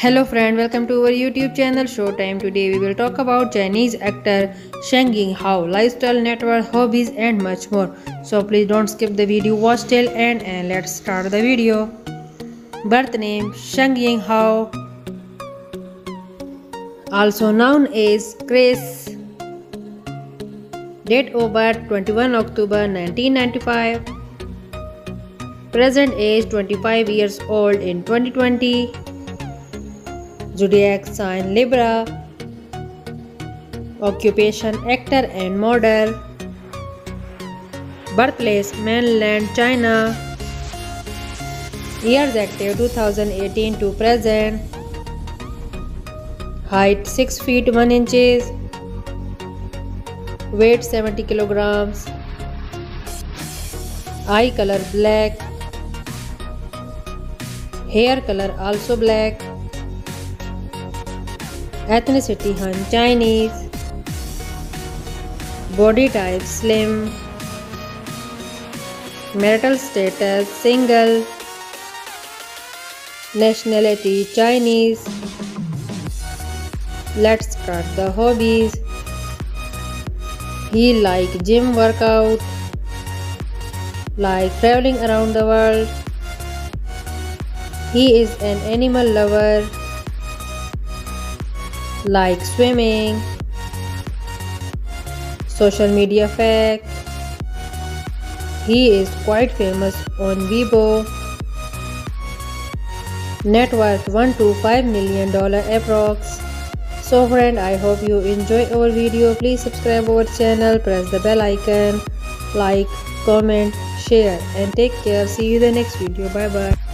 Hello friend, welcome to our YouTube channel Showtime. Today we will talk about Chinese actor Sheng Yinghao, lifestyle, network, hobbies and much more. So please don't skip the video, watch till end and let's start the video. Birth name Sheng Yinghao, also known as Chris. Date of birth 21 October 1995. Present age 25 years old in 2020. Zodiac sign Libra. Occupation actor and model. Birthplace mainland China. Years active 2018 to present. Height 6 feet 1 inches. Weight 70 kilograms. Eye color black. Hair color also black. Ethnicity Han Chinese. Body type slim. Marital status single. Nationality Chinese. Let's start the hobbies. He like gym workout. Like traveling around the world. He is an animal lover like swimming, social media fact. He is quite famous on Weibo. Net worth 1 to 5 million dollar approx. So friend, I hope you enjoy our video. Please subscribe our channel, press the bell icon, like, comment, share and take care. See you the next video. Bye bye.